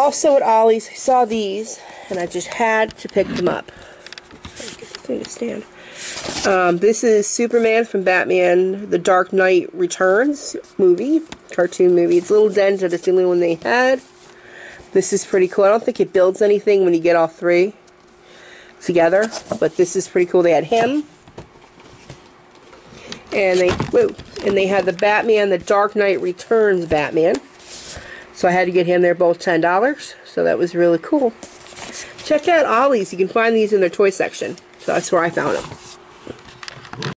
Also at Ollie's, I saw these, and I just had to pick them up. Stand. Um, this is Superman from Batman The Dark Knight Returns movie, cartoon movie. It's a little dented, it's the only one they had. This is pretty cool. I don't think it builds anything when you get all three together, but this is pretty cool. They had him, and they whoa, and they had the Batman The Dark Knight Returns Batman. So I had to get him. They're both $10, so that was really cool. Check out Ollie's. You can find these in their toy section. So that's where I found them.